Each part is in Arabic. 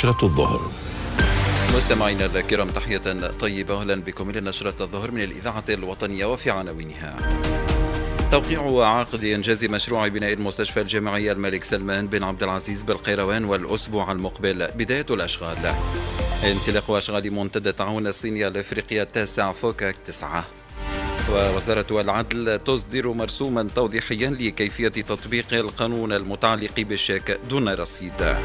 نشرة الظهر. مستمعينا الكرام تحية طيبة. أهلا بكم إلى نشرة الظهر من الإذاعة الوطنية وفي عناوينها. توقيع عقد إنجاز مشروع بناء المستشفى الجامعي الملك سلمان بن عبد العزيز بالقيروان والأسبوع المقبل بداية الأشغال. انطلاق أشغال منتدى التعاون الصيني الإفريقية التاسع فوكاك تسعة. ووزارة العدل تصدر مرسوما توضيحيا لكيفية تطبيق القانون المتعلق بالشيك دون رصيد.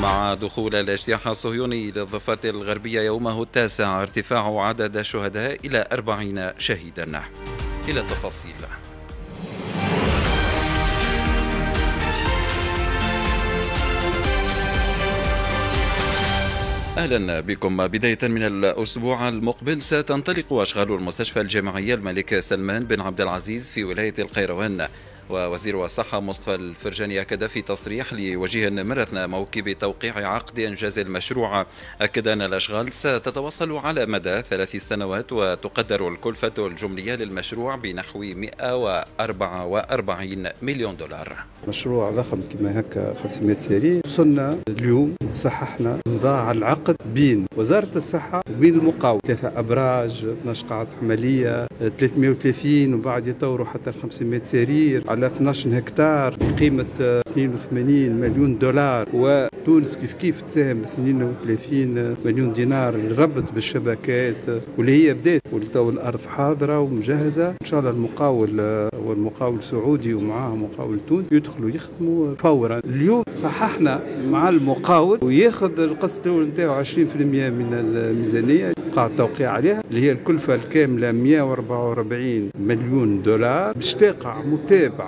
مع دخول الاجتياح الصهيوني للضفة الغربية يومه التاسع ارتفاع عدد الشهداء إلى أربعين شهيدا. إلى التفاصيل أهلا بكم. بداية من الأسبوع المقبل ستنطلق أشغال المستشفى الجامعي الملك سلمان بن عبد العزيز في ولاية القيروان. ووزير الصحة مصطفى الفرجاني أكد في تصريح لوجيه مرثنا موكب توقيع عقد إنجاز المشروع. أكد أن الأشغال ستتواصل على مدى ثلاث سنوات وتقدر الكلفة الجملية للمشروع بنحو 144 مليون دولار. مشروع ضخم كما هكا 500 سرير وصلنا اليوم صححنا ضاع العقد بين وزارة الصحة وبين المقاول ثلاثة أبراج 12 قاعة عملية 330 وبعد يطوروا حتى 500 سرير على 12 هكتار بقيمة 82 مليون دولار وتونس كيف كيف تساهم ب 32 مليون دينار للربط بالشبكات واللي هي بدات والتو الأرض حاضرة ومجهزة. إن شاء الله المقاول والمقاول السعودي ومعاه مقاول تونس يدخلوا يخدموا فورا. اليوم صححنا مع المقاول وياخذ القسط الأول نتاعو 20% من الميزانية قاع التوقيع عليها اللي هي الكلفة الكاملة 144 مليون دولار. باش تقع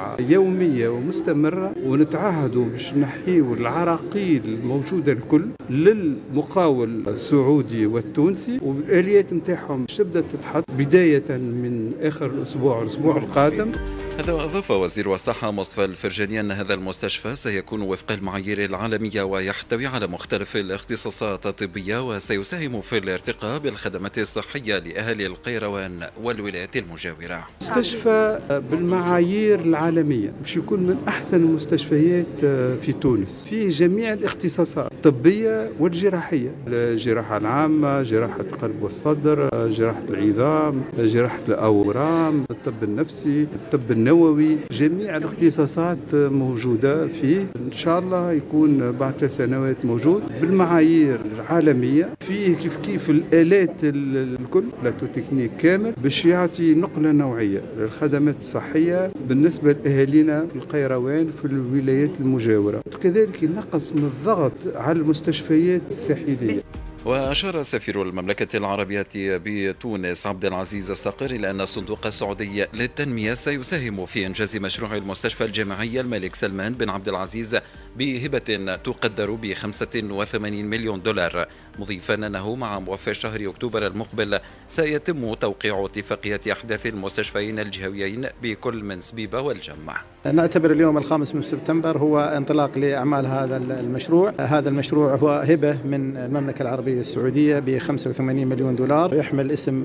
متابعه يومية ومستمرة ونتعهدوا باش نحيوا العراقيل الموجودة الكل للمقاول السعودي والتونسي والآليات نتاعهم تبدأ تتحط بداية من آخر الأسبوع الأسبوع القادم. هذا وأضاف وزير الصحة مصطفى الفرجاني أن هذا المستشفى سيكون وفق المعايير العالمية ويحتوي على مختلف الاختصاصات الطبية وسيساهم في الارتقاء بالخدمات الصحية لأهل القيروان والولايات المجاورة. مستشفى بالمعايير العالمية باش يكون من أحسن المستشفيات في تونس. فيه جميع الاختصاصات الطبية والجراحية. الجراحة العامة جراحة القلب والصدر جراحة العظام جراحة الأورام الطب النفسي الطب النووي. جميع الاختصاصات موجودة فيه. إن شاء الله يكون بعد ثلاث سنوات موجود بالمعايير العالمية. فيه كيف كيف الآلات الكل plateau technique كامل باش يعطي نقلة نوعية للخدمات الصحية بالنسبة لأهالينا في القيروان في الولايات المجاورة. وكذلك ينقص من الضغط على المستشفيات الساحلية. وأشار سفير المملكة العربية بتونس عبد العزيز الصقر إلى أن الصندوق السعودي للتنمية سيساهم في إنجاز مشروع المستشفى الجامعي الملك سلمان بن عبد العزيز بهبة تقدر ب 85 مليون دولار مضيفا أنه مع موافاة شهر أكتوبر المقبل سيتم توقيع اتفاقية أحداث المستشفيين الجهويين بكل من سبيبة والجمع. نعتبر اليوم الخامس من سبتمبر هو انطلاق لأعمال هذا المشروع. هذا المشروع هو هبة من المملكة العربية السعودية ب 85 مليون دولار يحمل اسم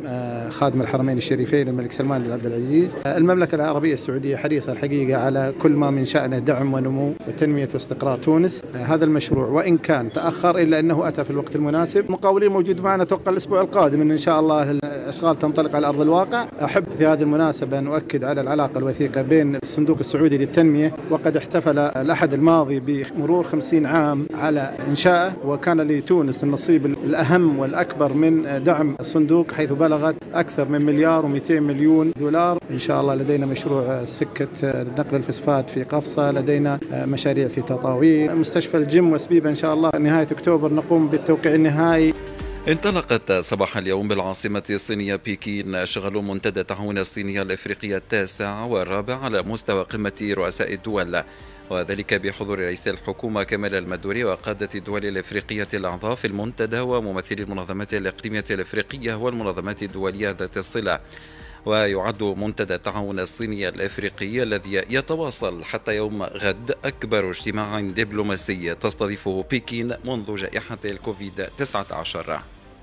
خادم الحرمين الشريفين الملك سلمان بن عبد العزيز. المملكة العربية السعودية حريصة الحقيقة على كل ما من شأنه دعم ونمو وتنمية واستقرار تونس هذا المشروع. وإن كان تأخر إلا أنه أتى في الوقت المناسب. مقاولين موجود معنا أتوقع الأسبوع القادم إن شاء الله. الأشغال تنطلق على أرض الواقع. أحب في هذه المناسبة أن أؤكد على العلاقة الوثيقة بين الصندوق السعودي للتنمية وقد احتفل الأحد الماضي بمرور 50 عام على إنشائه وكان لتونس النصيب الأهم والأكبر من دعم الصندوق حيث بلغت أكثر من مليار و200 مليون دولار. إن شاء الله لدينا مشروع سكة نقل الفسفات في قفصة لدينا مشاريع في تطاوين مستشفى الجيم وسبيبة إن شاء الله نهاية أكتوبر نقوم بالتوقيع النهائي. انطلقت صباح اليوم بالعاصمة الصينية بكين شغل منتدى التعاون الصيني الإفريقي التاسع والرابع على مستوى قمة رؤساء الدول وذلك بحضور رئيس الحكومة كمال المدوري وقادة الدول الإفريقية الأعضاء في المنتدى وممثلي المنظمات الإقليمية الإفريقية والمنظمات الدولية ذات الصلة. ويعد منتدى التعاون الصيني الإفريقي الذي يتواصل حتى يوم غد أكبر اجتماع دبلوماسي تستضيفه بكين منذ جائحة الكوفيد 19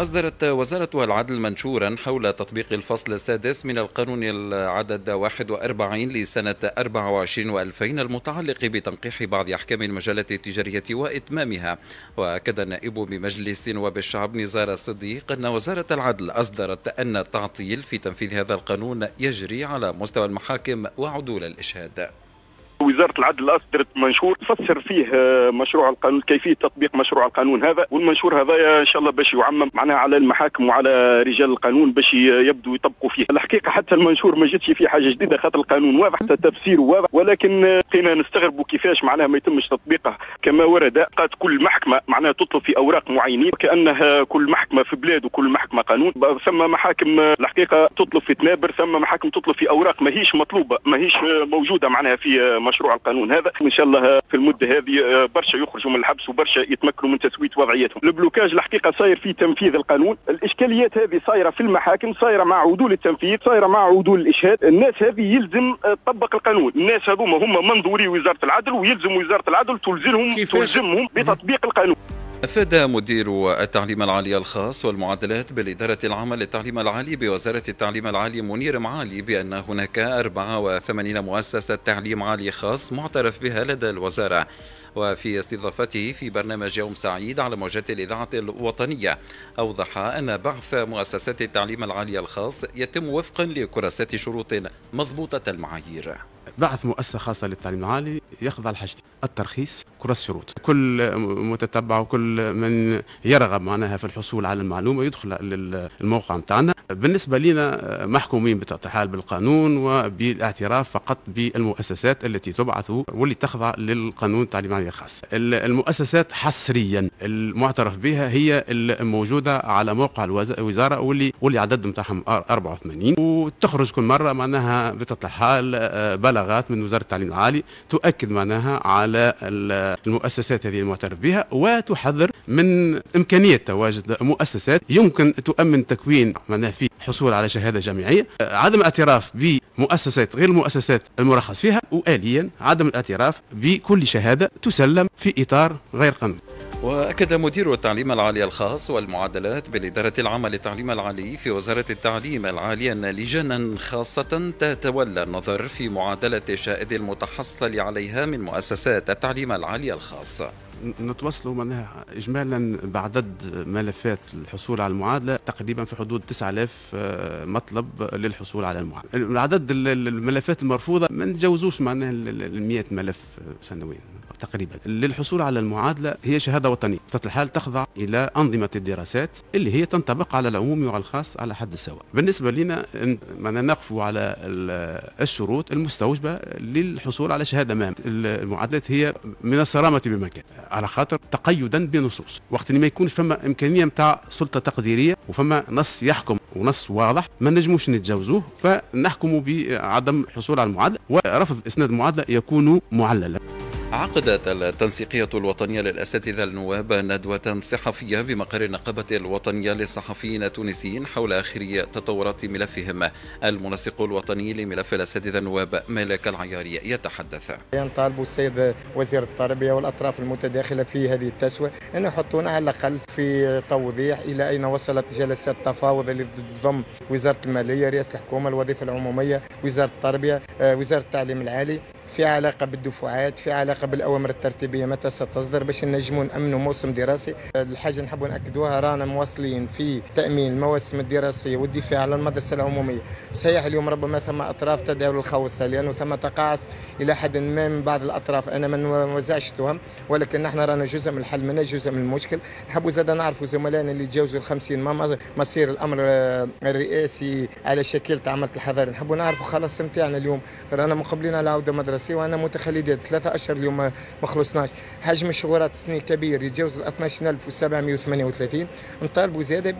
أصدرت وزارة العدل منشورا حول تطبيق الفصل السادس من القانون العدد 41 لسنة 24 و2000 المتعلق بتنقيح بعض أحكام المجالات التجارية وإتمامها. وأكد النائب بمجلس نواب الشعب نزار الصديق أن وزارة العدل أصدرت أن التعطيل في تنفيذ هذا القانون يجري على مستوى المحاكم وعدول الإشهاد. وزارة العدل أصدرت منشور تفسر فيه آه، مشروع القانون كيفية تطبيق مشروع القانون هذا. والمنشور هذا إن شاء الله باش يعمم معناها على المحاكم وعلى رجال القانون باش يبدوا يطبقوا فيه. الحقيقة حتى المنشور ما جاتش فيه حاجة جديدة خاطر القانون واضح حتى تفسيره واضح. ولكن بقينا نستغربوا كيفاش معناها ما يتمش تطبيقه. كما ورد قد كل محكمة معناها تطلب في أوراق معينين كأنها كل محكمة في بلاد وكل محكمة قانون. ثم محاكم الحقيقة تطلب في تنابر ثم محاكم تطلب في أوراق ماهيش مطلوبة ماهيش موجودة معناها في مشروع القانون هذا. وان شاء الله في المدة هذه آه، برشا يخرجوا من الحبس وبرشا يتمكنوا من تسوية وضعيتهم. البلوكاج الحقيقة صاير في تنفيذ القانون. الإشكاليات هذه صايرة في المحاكم صايرة مع عدول التنفيذ صايرة مع عدول الإشهاد. الناس هذه يلزم آه، تطبق القانون. الناس هذوما هم منظوري وزارة العدل ويلزم وزارة العدل تلزمهم تلزمهم بتطبيق القانون. أفاد مدير التعليم العالي الخاص والمعادلات بالإدارة العامة للتعليم العالي بوزارة التعليم العالي منير معالي بأن هناك 84 مؤسسة تعليم عالي خاص معترف بها لدى الوزارة وفي استضافته في برنامج يوم سعيد على موجات الإذاعة الوطنية. أوضح أن بعث مؤسسات التعليم العالي الخاص يتم وفقا لكراسات شروط مضبوطة المعايير. بعث مؤسسة خاصة للتعليم العالي يخضع لحاجتين الترخيص كرة شروط كل متتبع وكل من يرغب معناها في الحصول على المعلومة يدخل للموقع نتاعنا بالنسبة لنا محكومين الحال بالقانون وبالاعتراف فقط بالمؤسسات التي تبعث واللي تخضع للقانون التعليم العالي الخاص. المؤسسات حصريا المعترف بها هي الموجودة على موقع الوزارة واللي واللي عدد نتاعهم 84 وتخرج كل مرة معناها بطبيعة الحال بلاغات من وزارة التعليم العالي تؤكد معناها على المؤسسات هذه المعترف بها وتحذر من إمكانية تواجد مؤسسات يمكن تؤمن تكوين معناها في حصول على شهادة جامعية. عدم الاعتراف بمؤسسات غير المؤسسات المرخص فيها وآليا عدم الاعتراف بكل شهادة تسلم في إطار غير قانوني. وأكد مدير التعليم العالي الخاص والمعادلات بالإدارة العامة للتعليم العالي في وزارة التعليم العالي أن لجانا خاصة تتولى النظر في معادلة الشائد المتحصل عليها من مؤسسات التعليم العالي الخاص. نتوصلوا معناها اجمالا بعدد ملفات الحصول على المعادلة تقريبا في حدود 9000 آه، مطلب للحصول على المعادلة. عدد الملفات المرفوضة ما نتجاوزوش معناها ال 100 ملف سنويا. تقريبا. للحصول على المعادلة هي شهادة وطنية. بطبيعه الحال تخضع إلى أنظمة الدراسات اللي هي تنطبق على العموم وعلى الخاص على حد سواء بالنسبة لنا نقف على الشروط المستوجبة للحصول على شهادة مام المعادلات هي من الصرامة بمكان على خاطر تقيدا بنصوص. وقت ما يكونش فما إمكانية نتاع سلطة تقديرية وفما نص يحكم ونص واضح ما نجموش نتجاوزوه فنحكم بعدم الحصول على المعادلة ورفض إسناد المعادلة يكون معللا. عقدت التنسيقية الوطنية للأساتذة النواب ندوة صحفية بمقر النقابة الوطنية للصحفيين التونسيين حول آخر تطورات ملفهم. المنسق الوطني لملف الأساتذة النواب مالك العياري يتحدث. طالبوا السيد وزير التربية والأطراف المتداخلة في هذه التسوية أن يحطونا على الأقل في توضيح إلى أين وصلت جلسات التفاوض اللي تضم وزارة المالية رئاسة الحكومة الوظيفة العمومية وزارة التربية آه، وزارة التعليم العالي. في علاقة بالدفعات في علاقة بالأوامر الترتيبية متى ستصدر باش نجموا نامنوا موسم دراسي. الحاجة نحب نأكدوها رانا مواصلين في تأمين المواسم الدراسية والدفاع على المدرسة العمومية. صحيح اليوم ربما ثم أطراف تدعو للخوص لأنه ثم تقاعس إلى حد ما من بعض الأطراف. أنا ما نوزعش تهم ولكن نحن رانا جزء من الحل منا جزء من المشكل. نحبوا زاد نعرفوا زملائنا اللي تجاوزوا ال 50 ما مصير الأمر الرئاسي على شكل عملة الحضاري. نحبوا نعرفوا خلاص نتاعنا اليوم. رانا مقبلين على عودة مدرسيه الرئاسي وأنا متخلدات ثلاثة أشهر اليوم ما خلصناش. حجم الشغورات السنة كبير يتجاوز ال 12730 نطالبوا زاده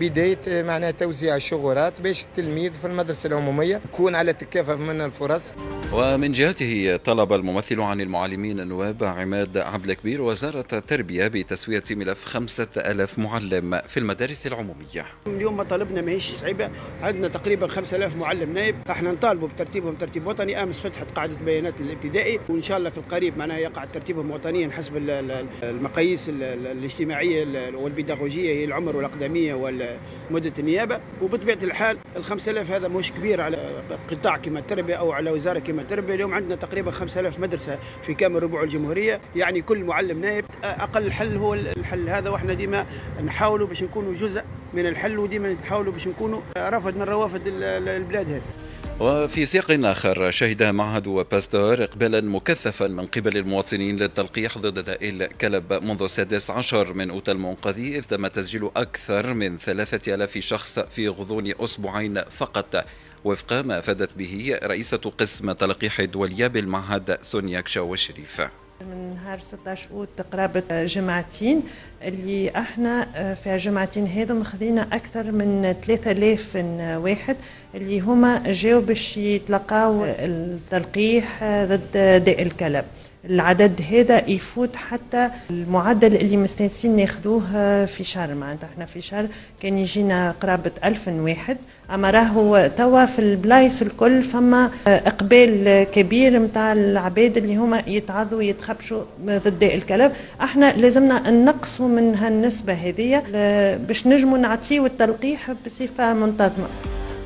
بداية معناها توزيع الشغورات باش التلميذ في المدرسة العمومية يكون على تكافؤ من الفرص. ومن جهته طلب الممثل عن المعلمين النواب عماد عبد الكبير وزارة التربية بتسوية ملف 5000 معلم في المدارس العمومية. اليوم مطالبنا ماهيش صعيبة. عندنا تقريبا 5000 معلم نائب. إحنا نطالبوا بترتيبهم ترتيب وطني. آمس فتحت قاعدة بيانات الابتدائي وإن شاء الله في القريب معناها يقع ترتيبهم وطنيا حسب المقاييس الاجتماعية والبيداغوجية هي العمر والأقدمية ومده النيابة. وبطبيعة الحال ال 5000 هذا مش كبير على قطاع كما التربيه أو على وزارة كما التربيه اليوم عندنا تقريبا 5000 مدرسة في كامل ربوع الجمهورية. يعني كل معلم نائب أقل حل هو الحل هذا وإحنا ديما نحاولوا باش نكونوا جزء من الحل وديما نحاولوا باش نكونوا رافد من روافد البلاد هذه. وفي سياق آخر شهد معهد باستور إقبالا مكثفا من قبل المواطنين للتلقيح ضد داء الكلب منذ السادس عشر من أوت المنقذي إذ تم تسجيل أكثر من ثلاثة ألاف شخص في غضون أسبوعين فقط. وفق ما أفادت به رئيسة قسم تلقيح الدولية بالمعهد سونيا كشاو الشريف من نهار 16 أوت قرابة جمعتين اللي أحنا في جمعتين هذم خذينا أكثر من 3000 واحد اللي هما جاوا باش يتلقاو التلقيح ضد داء الكلب. العدد هذا يفوت حتى المعدل اللي مستانسين ناخذوه في شهر. معناتها إحنا في شهر كان يجينا قرابة ألف واحد. أما راهو توا في البلايص الكل فما إقبال كبير متاع العباد اللي هما يتعظوا يتخبشوا ضد الكلب إحنا لازمنا نقصوا من هالنسبة هذه باش نجموا نعطيو التلقيح بصفة منتظمة.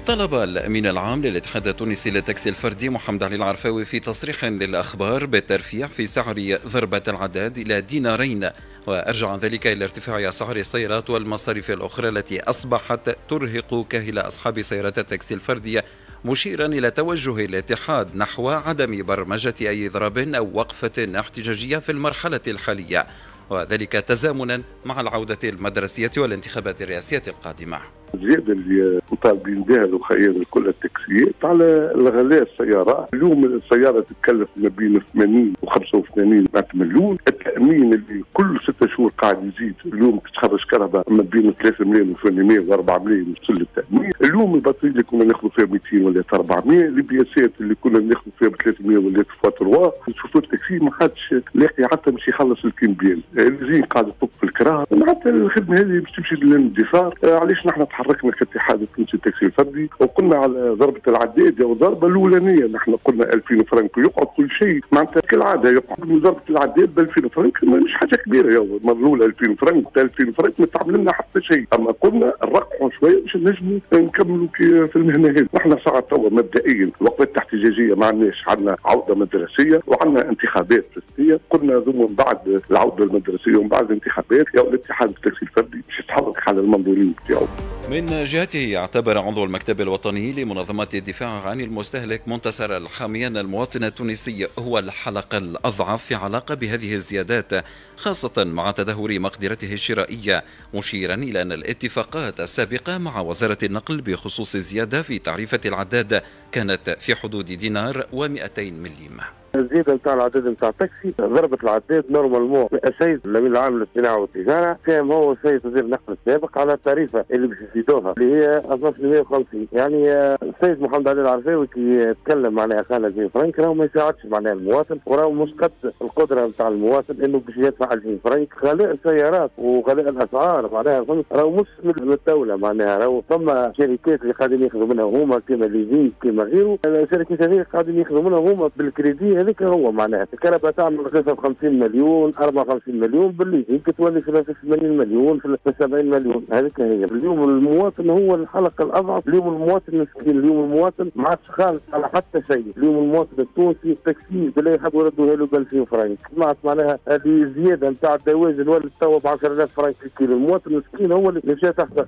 طلب الأمين العام للاتحاد التونسي للتاكسي الفردي محمد علي العرفاوي في تصريح للأخبار بالترفيع في سعر ضربة العداد إلى دينارين. وأرجع ذلك إلى ارتفاع أسعار السيارات والمصاريف الأخرى التي أصبحت ترهق كاهل أصحاب سيارات التاكسي الفردية مشيرا إلى توجه الاتحاد نحو عدم برمجة أي ضرب أو وقفة احتجاجية في المرحلة الحالية. وذلك تزامنا مع العودة المدرسية والانتخابات الرئاسية القادمة. الزيادة اللي مطالبين بها الأخير لكل التاكسيات على الغلاء السيارات، اليوم السيارة تتكلف ما بين 80 و 85 مليون، التأمين اللي كل ستة شهور قاعد يزيد، اليوم تخرج كهرباء ما بين 3 ملايين و 800 و 4 ملايين وصل التأمين، اليوم البطارية اللي كنا ناخذ فيها 200 ولا 400 البياسات اللي كنا ناخذ فيها ب 300 ولا 3 شوفوا التاكسي ما حدش لاقي حتى باش يخلص الكيمبيال، الزين قاعد يطب في الكراهه، حتى الخدمة هذه باش تمشي للاندثار، علاش نحن تحركنا كاتحاد التونسي التاكسي الفردي وقلنا على ضربة العداد أو الضربه الأولانية. نحن قلنا 2000 فرنك ويقعد كل شيء. معناتها كالعادة يقعد ضربة العداد ب 2000 فرنك. مش حاجة كبيرة يا الأولى 2000 فرنك 2000 فرنك ما تعمل لنا حتى شيء. أما قلنا نرقعوا شوية باش نجموا نكملوا في المهنة هذه. نحن ساعه توا مبدئيا. الوقفات الاحتجاجية ما عندناش. عندنا عودة مدرسية وعندنا انتخابات رسمية. قلنا من بعد العودة المدرسية ومن بعد الانتخابات يا الاتحاد التاكسي الفردي باش يتحرك على المنظورين بتاعه. من جهته اعتبر عضو المكتب الوطني لمنظمة الدفاع عن المستهلك منتصر الحامي أن المواطن التونسي هو الحلقة الأضعف في علاقة بهذه الزيادات خاصة مع تدهور مقدرته الشرائية مشيرا إلى أن الاتفاقات السابقة مع وزارة النقل بخصوص الزيادة في تعريفة العداد كانت في حدود دينار و200 مليم. الزيادة نتاع العداد نتاع التاكسي ضربة العداد normalement السيد الأمين العام للصناعة والتجارة كان هو السيد وزير النقل السابق على التعريفة اللي باش يزيدوها اللي هي 1250 يعني السيد محمد علي العرفاوي كي يتكلم معناها قال 2000 فرنك راهو ما يساعدش معناها المواطن وراهو مش قد القدرة نتاع المواطن إنه باش يدفع 2000 فرنك. غلاء السيارات وغلاء الأسعار معناها راهو مش من الدولة معناها. راهو ثم شركات اللي قاعدين ياخذوا منها هما كما leasing كما غيره. الشركات هذه قاعدين ياخذوا منها هما بالكريدي هذيك هو معناها. الكرهبة تعمل 53 مليون 54 مليون باللي هيك تولي في 80 مليون في 70 مليون. هذيك هي. اليوم المواطن هو الحلقة الأضعف. اليوم المواطن المسكين اليوم المواطن ما عادش خالط على حتى شيء. اليوم المواطن التونسي التاكسي بالله يحبوا يردوها له ب 2000 فرنك سمعت معناها هذه زياده نتاع الدواجن ولد توا ب 10000 فرنك الكيلو. المواطن المسكين هو اللي مشى تحت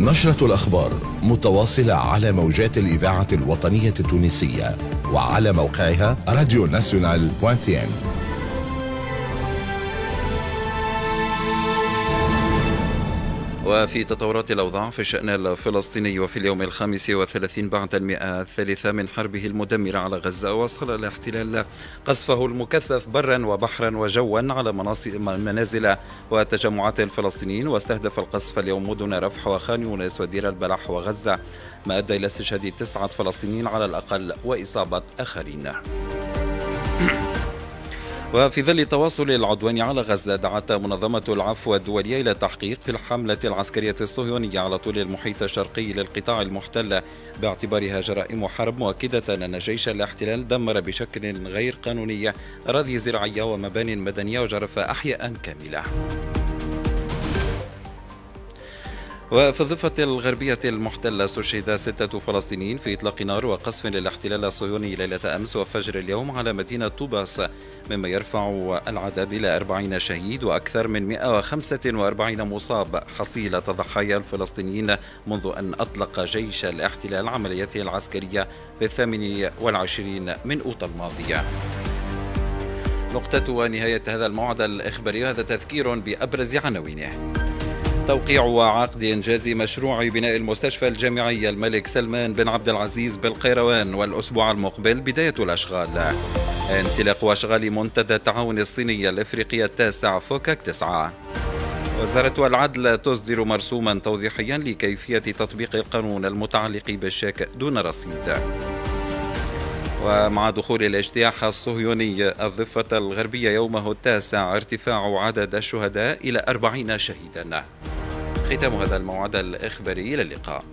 نشرة الأخبار متواصلة على موجات الإذاعة الوطنية التونسية وعلى موقعها راديو ناسيونال وفي تطورات الأوضاع في الشأن الفلسطيني وفي اليوم الخامس والثلاثين بعد المئة الثالثة من حربه المدمرة على غزة وصل الاحتلال قصفه المكثف برا وبحرا وجوا على منازل وتجمعات الفلسطينيين واستهدف القصف اليوم مدن رفح وخان يونس ودير البلح وغزة. ما أدى إلى استشهاد تسعة فلسطينيين على الأقل وإصابة آخرين. وفي ظل تواصل العدوان على غزة دعت منظمة العفو الدولية إلى التحقيق في الحملة العسكرية الصهيونية على طول المحيط الشرقي للقطاع المحتل. باعتبارها جرائم حرب مؤكدة أن جيش الاحتلال دمر بشكل غير قانوني أراضي زراعية ومباني مدنية وجرف أحياء كاملة. وفي الضفة الغربية المحتلة استشهد ستة فلسطينيين في إطلاق نار وقصف للاحتلال الصهيوني ليلة أمس وفجر اليوم على مدينة طوباس مما يرفع العدد إلى 40 شهيد وأكثر من 145 مصاب. حصيلة ضحايا الفلسطينيين منذ أن أطلق جيش الاحتلال عملياته العسكرية في الثامن والعشرين من أوت الماضية نقطة ونهاية هذا الموعد الإخباري هذا تذكير بأبرز عناوينه. توقيع عقد إنجاز مشروع بناء المستشفى الجامعي الملك سلمان بن عبد العزيز بالقيروان والأسبوع المقبل بداية الأشغال. انطلاق أشغال منتدى التعاون الصيني الإفريقي التاسع فوكك تسعة. وزارة العدل تصدر مرسوما توضيحيا لكيفية تطبيق القانون المتعلق بالشيك دون رصيد. ومع دخول الاجتياح الصهيوني الضفة الغربية يومه التاسع ارتفاع عدد الشهداء إلى أربعين شهيدا. ختام هذا الموعد الإخباري إلى اللقاء.